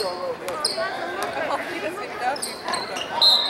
He doesn't know if